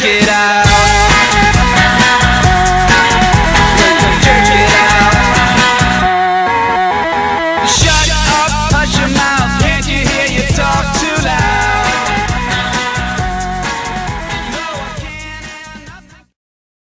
Get out.